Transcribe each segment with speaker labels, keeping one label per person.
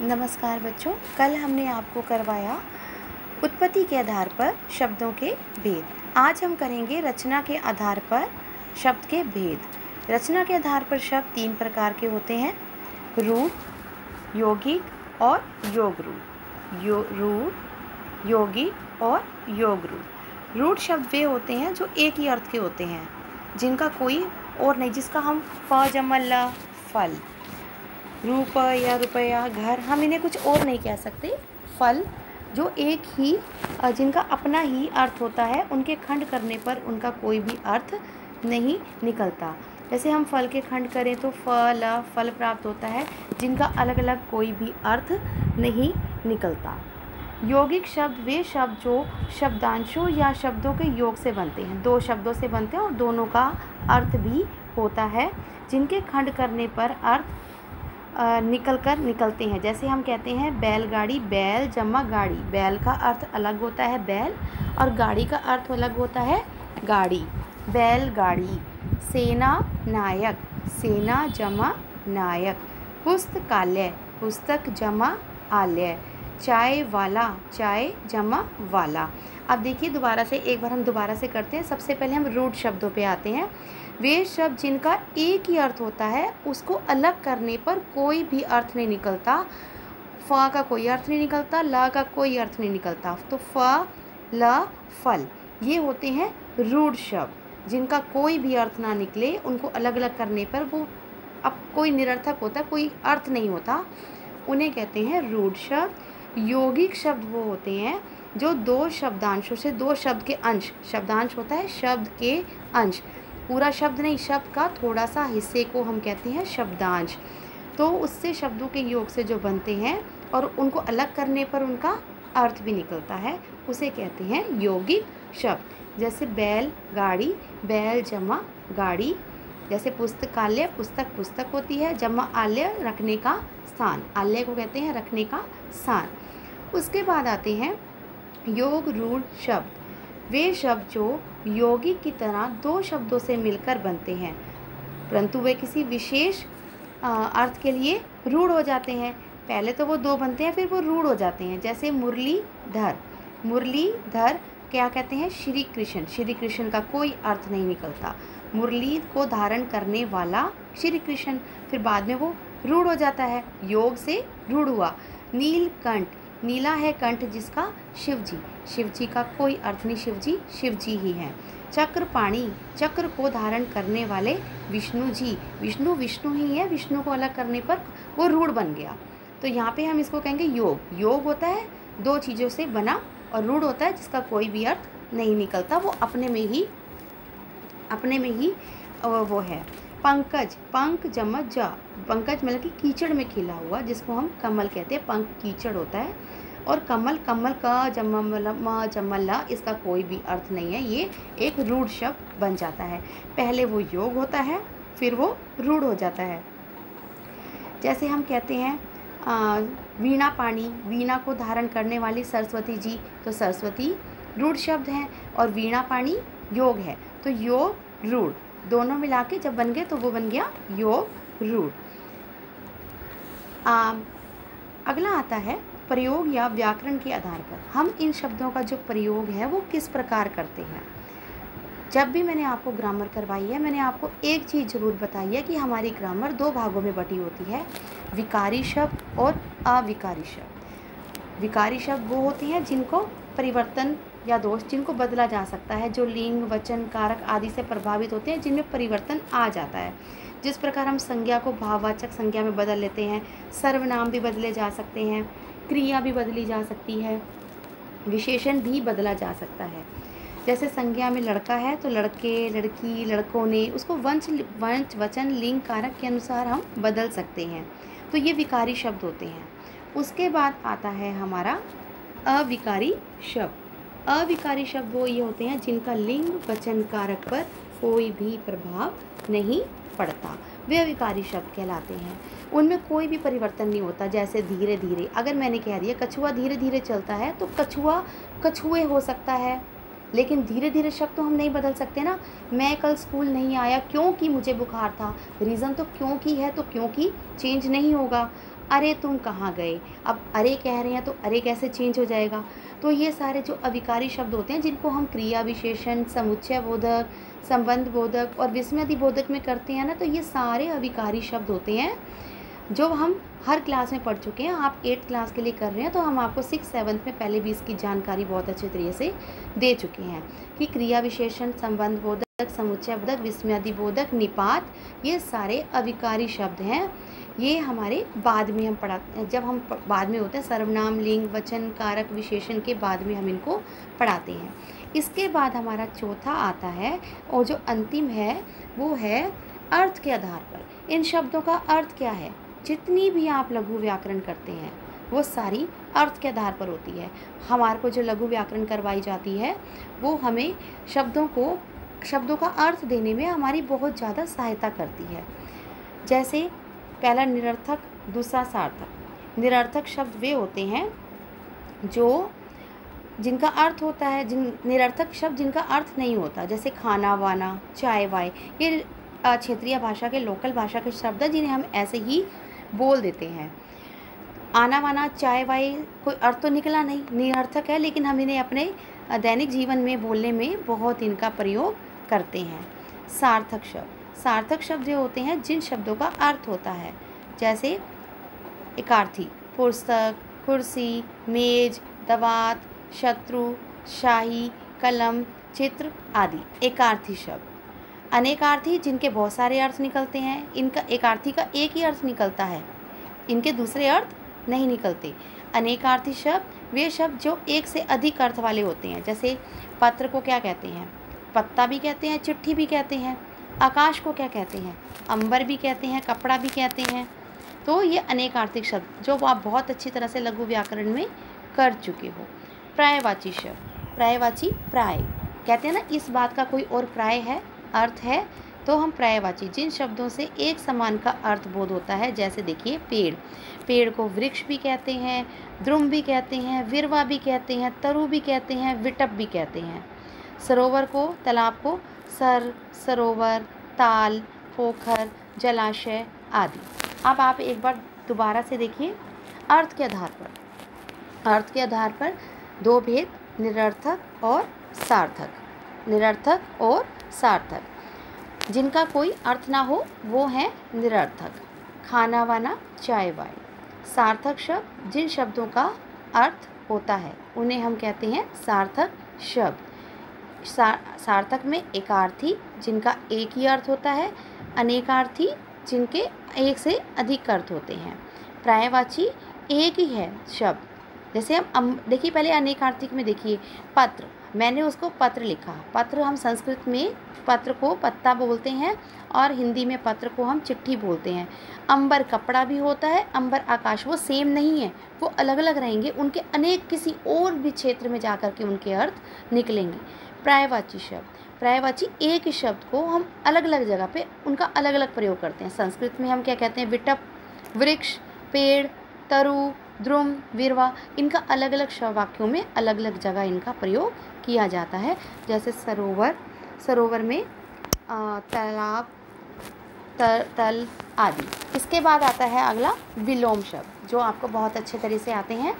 Speaker 1: नमस्कार बच्चों, कल हमने आपको करवाया उत्पत्ति के आधार पर शब्दों के भेद। आज हम करेंगे रचना के आधार पर शब्द के भेद। रचना के आधार पर शब्द तीन प्रकार के होते हैं, रूप, यौगिक और योग रूप यो, रूप, यौगिक और योग रूप रूट शब्द वे होते हैं जो एक ही अर्थ के होते हैं, जिनका कोई और नहीं, जिसका हम फ जमल फल। रूप या रुपया, घर, हम इन्हें कुछ और नहीं कह सकते। फल, जो एक ही जिनका अपना ही अर्थ होता है, उनके खंड करने पर उनका कोई भी अर्थ नहीं निकलता। जैसे हम फल के खंड करें तो फल फल प्राप्त होता है, जिनका अलग अलग कोई भी अर्थ नहीं निकलता। यौगिक शब्द, वे शब्द जो शब्दांशों या शब्दों के योग से बनते हैं। दो शब्दों से बनते हैं और दोनों का अर्थ भी होता है। जिनके खंड करने पर अर्थ निकल कर निकलते हैं। जैसे हम कहते हैं बैलगाड़ी, बैल जमा गाड़ी। बैल का अर्थ अलग होता है बैल और गाड़ी का अर्थ अलग होता है गाड़ी। बैलगाड़ी। सेना नायक। सेना जमा नायक। पुस्तकालय। पुस्तक जमा आलय। चाय वाला, चाय जमा वाला। अब देखिए दोबारा से, एक बार हम दोबारा से करते हैं। सबसे पहले हम रूट शब्दों पे आते हैं। वे शब्द जिनका एक ही अर्थ होता है, उसको अलग करने पर कोई भी अर्थ नहीं निकलता। फ का कोई अर्थ नहीं निकलता, ल का कोई अर्थ नहीं निकलता। तो फ, ल, फल, ये होते हैं रूढ़ शब्द। जिनका कोई भी अर्थ ना निकले, उनको अलग अलग करने पर वो अब कोई निरर्थक होता, कोई अर्थ नहीं होता। उन्हें कहते हैं रूढ़ शब्द। यौगिक शब्द वो होते हैं जो दो शब्दांशों से, दो शब्द के अंश, शब्दांश होता है शब्द के अंश। पूरा शब्द नहीं, शब्द का थोड़ा सा हिस्से को हम कहते हैं शब्दांश। तो उससे शब्दों के योग से जो बनते हैं और उनको अलग करने पर उनका अर्थ भी निकलता है, उसे कहते हैं यौगिक शब्द। जैसे बैल, गाड़ी, बैल, जमा, गाड़ी। जैसे पुस्तकालय, पुस्तक पुस्तक होती है, जमा आलय, रखने का स्थान। आलय को कहते हैं रखने का स्थान। उसके बाद आते हैं योग रूढ़ शब्द। वे शब्द जो योगी की तरह दो शब्दों से मिलकर बनते हैं। परंतु वे किसी विशेष अर्थ के लिए रूढ़ हो जाते हैं। पहले तो वो दो बनते हैं, फिर वो रूढ़ हो जाते हैं। जैसे मुरलीधर। मुरलीधर क्या कहते हैं? श्री कृष्ण। श्री कृष्ण का कोई अर्थ नहीं निकलता। मुरली को धारण करने वाला श्री कृष्ण। फिर बाद में वो रूढ़ हो जाता है। योग से रूढ़ हुआ। नीलकंठ। नीला है कंठ जिसका शिव जी शिव जी का कोई अर्थ नहीं शिव जी शिव जी ही हैं। चक्र पाणी, चक्र को धारण करने वाले विष्णु जी। विष्णु विष्णु ही है, विष्णु को अलग करने पर वो रूढ़ बन गया। तो यहाँ पे हम इसको कहेंगे योग। योग होता है, दो चीज़ों से बना और रूढ़ होता है, जिसका कोई भी अर्थ नहीं निकलता। वो अपने में ही, अपने में ही वो है। पंकज, पंक जमत जा। पंकज मतलब कि कीचड़ में खिला हुआ, जिसको हम कमल कहते हैं। पंख कीचड़ होता है। और कमल कमल का जमल जमल्ला, इसका कोई भी अर्थ नहीं है। ये एक रूढ़ शब्द बन जाता है। पहले वो योग होता है, फिर वो रूढ़ हो जाता है। जैसे हम कहते हैं वीणा पानी वीणा को धारण करने वाली सरस्वती जी तो सरस्वती रूढ़ शब्द हैं। और वीणा पानी योग है। तो योग रूढ़। दोनों मिला के जब बन गए तो वो बन गया योग रूढ़ अगला आता है प्रयोग या व्याकरण के आधार पर। हम इन शब्दों का जो प्रयोग है वो किस प्रकार करते हैं? जब भी मैंने आपको ग्रामर करवाई है, मैंने आपको एक चीज़ ज़रूर बताई है कि हमारी ग्रामर दो भागों में बटी होती है, विकारी शब्द और अविकारी शब्द। विकारी शब्द वो होती हैं जिनको परिवर्तन या दोष जिनको बदला जा सकता है, जो लिंग, वचन, कारक आदि से प्रभावित होते हैं, जिनमें परिवर्तन आ जाता है। जिस प्रकार हम संज्ञा को भाववाचक संज्ञा में बदल लेते हैं, सर्वनाम भी बदले जा सकते हैं, क्रिया भी बदली जा सकती है, विशेषण भी बदला जा सकता है। जैसे संज्ञा में लड़का है तो लड़के, लड़की, लड़कों ने उसको वंश वंश, वचन, लिंग, कारक के अनुसार हम बदल सकते हैं। तो ये विकारी शब्द होते हैं। उसके बाद आता है हमारा अविकारी शब्द। अविकारी शब्द वो ये होते हैं जिनका लिंग वचन कारक पर कोई भी प्रभाव नहीं पड़ता। वे अविकारी शब्द कहलाते हैं। उनमें कोई भी परिवर्तन नहीं होता, जैसे धीरे धीरे अगर मैंने कह दिया, कछुआ धीरे धीरे चलता है तो कछुआ कछुए हो सकता है। लेकिन धीरे धीरे शब्द तो हम नहीं बदल सकते ना। मैं कल स्कूल नहीं आया क्योंकि मुझे बुखार था। रीज़न तो क्योंकि है तो क्योंकि चेंज नहीं होगा। अरे तुम कहाँ गए? अब अरे कह रहे हैं तो अरे कैसे चेंज हो जाएगा? तो ये सारे जो अविकारी शब्द होते हैं, जिनको हम क्रिया विशेषण समुच्चय बोधक संबंध बोधक और विस्मृति बोधक में करते हैं ना तो ये सारे अविकारी शब्द होते हैं, जो हम हर क्लास में पढ़ चुके हैं। आप एट्थ क्लास के लिए कर रहे हैं तो हम आपको सिक्स सेवन्थ में पहले भी इसकी जानकारी बहुत अच्छे तरीके से दे चुके हैं कि क्रिया विशेषण संबंध बोधक समुच्चय बोधक विस्मयादि बोधक निपात, ये सारे अविकारी शब्द हैं। ये हमारे बाद में हम पढ़ा, जब हम बाद में होते हैं, सर्वनाम, लिंग, वचन, कारक, विशेषण के बाद में हम इनको पढ़ाते हैं। इसके बाद हमारा चौथा आता है और जो अंतिम है, वो है अर्थ के आधार पर। इन शब्दों का अर्थ क्या है? जितनी भी आप लघु व्याकरण करते हैं, वो सारी अर्थ के आधार पर होती है। हमारे को जो लघु व्याकरण करवाई जाती है, वो हमें शब्दों को, शब्दों का अर्थ देने में हमारी बहुत ज़्यादा सहायता करती है। जैसे पहला निरर्थक, दूसरा सार्थक। निरर्थक शब्द वे होते हैं जो जिनका अर्थ होता है, जिन, निरर्थक शब्द जिनका अर्थ नहीं होता, जैसे खाना वाना चाय वाय ये क्षेत्रीय भाषा के लोकल भाषा के शब्द हैं जिन्हें हम ऐसे ही बोल देते हैं। आना वाना चाय वाय कोई अर्थ तो निकला नहीं, निरर्थक है, लेकिन हम इन्हें अपने दैनिक जीवन में बोलने में बहुत इनका प्रयोग करते हैं। सार्थक शब्द। सार्थक शब्द जो होते हैं, जिन शब्दों का अर्थ होता है, जैसे एकार्थी, पुस्तक, कुर्सी, मेज, दवात, शत्रु, शाही, कलम, चित्र आदि, एकार्थी शब्द। अनेकार्थी, जिनके बहुत सारे अर्थ निकलते हैं, इनका एकार्थी का एक ही अर्थ निकलता है। इनके दूसरे अर्थ नहीं निकलते। अनेकार्थी शब्द, वे शब्द जो एक से अधिक अर्थ वाले होते हैं, जैसे पत्र को क्या कहते हैं? पत्ता भी कहते हैं, चिट्ठी भी कहते हैं, आकाश को क्या कहते हैं, अंबर भी कहते हैं, कपड़ा भी कहते हैं। तो ये अनेक आर्थिक शब्द जो आप बहुत अच्छी तरह से लघु व्याकरण में कर चुके हो। प्रायवाची शब्द, प्रायवाची प्राय। कहते हैं ना, इस बात का कोई और प्राय है, अर्थ है तो हम प्रायवाची, जिन शब्दों से एक समान का अर्थ बोध होता है, जैसे देखिए पेड़। पेड़ को वृक्ष भी कहते हैं, द्रुम भी कहते हैं, विरवा भी कहते हैं, तरु भी कहते हैं, विटप भी कहते हैं। सरोवर को, तालाब को, सर, सरोवर, ताल, पोखर, जलाशय आदि। अब आप एक बार दोबारा से देखिए अर्थ के आधार पर। अर्थ के आधार पर दो भेद, निरर्थक और सार्थक। निरर्थक और सार्थक। जिनका कोई अर्थ ना हो, वो है निरर्थक। खाना वाना, चाय वाय। सार्थक शब्द जिन शब्दों का अर्थ होता है, उन्हें हम कहते हैं सार्थक शब्द। सार्थक में एकार्थी जिनका एक ही अर्थ होता है अनेकार्थी जिनके एक से अधिक अर्थ होते हैं। प्रायवाची एक ही है शब्द। जैसे हम देखिए पहले अनेकार्थिक में देखिए, पत्र। मैंने उसको पत्र लिखा। पत्र हम संस्कृत में पत्र को पत्ता बोलते हैं और हिंदी में पत्र को हम चिट्ठी बोलते हैं। अंबर कपड़ा भी होता है, अंबर आकाश, वो सेम नहीं है। वो अलग अलग रहेंगे, उनके अनेक किसी और भी क्षेत्र में जा कर के उनके अर्थ निकलेंगे। प्रायवाची शब्द। प्रायवाची एक ही शब्द को हम अलग अलग जगह पे उनका अलग अलग प्रयोग करते हैं। संस्कृत में हम क्या कहते हैं? विटप, वृक्ष, पेड़, तरु ध्रुम वीरवा, इनका अलग अलग वाक्यों में अलग अलग जगह इनका प्रयोग किया जाता है। जैसे सरोवर सरोवर में तालाब तल आदि। इसके बाद आता है अगला विलोम शब्द, जो आपको बहुत अच्छे तरह से आते हैं।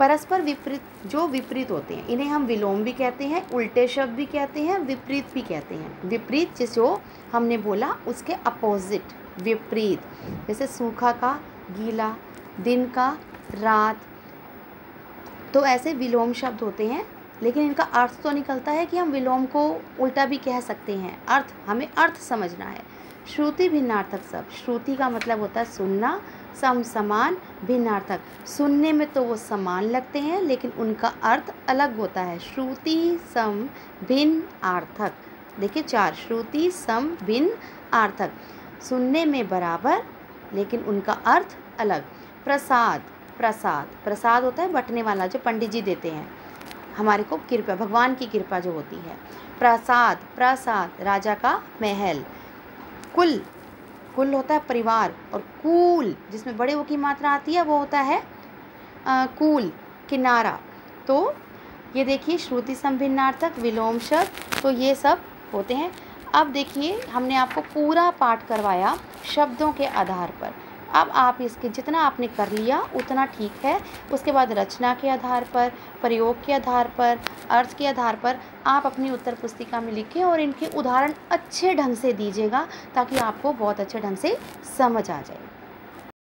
Speaker 1: परस्पर विपरीत, जो विपरीत होते हैं, इन्हें हम विलोम भी कहते हैं, उल्टे शब्द भी कहते हैं, विपरीत भी कहते हैं। विपरीत जिस जो हमने बोला, उसके अपोजिट, विपरीत। जैसे सूखा का, गीला, दिन का, रात। तो ऐसे विलोम शब्द होते हैं, लेकिन इनका अर्थ तो निकलता है कि हम विलोम को उल्टा भी कह सकते हैं। अर्थ, हमें अर्थ समझना है। श्रुति भिन्नार्थक शब्द। श्रुति का मतलब होता है सुनना सम समान भिन्नार्थक। सुनने में तो वो समान लगते हैं, लेकिन उनका अर्थ अलग होता है। श्रुति सम भिन्न आर्थक देखिए चार, श्रुति सम भिन्न आर्थक सुनने में बराबर, लेकिन उनका अर्थ अलग। प्रसाद प्रसाद। प्रसाद होता है, बटने वाला जो पंडित जी देते हैं। हमारे को कृपा, भगवान की कृपा जो होती है। प्रसाद प्रसाद, राजा का महल। कुल कुल होता है परिवार और कूल जिसमें बड़े वो की मात्रा आती है वो होता है आ, कूल किनारा। तो ये देखिए श्रुति संभिन्नार्थक विलोम शब्द तो ये सब होते हैं। अब देखिए हमने आपको पूरा पाठ करवाया शब्दों के आधार पर। अब आप इसके जितना आपने कर लिया, उतना ठीक है। उसके बाद रचना के आधार पर, प्रयोग के आधार पर, अर्थ के आधार पर आप अपनी उत्तर पुस्तिका में लिखें और इनके उदाहरण अच्छे ढंग से दीजिएगा ताकि आपको बहुत अच्छे ढंग से समझ आ जाए।